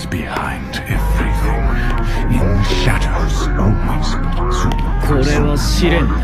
is behind everything. In shadows, always. これは試練だ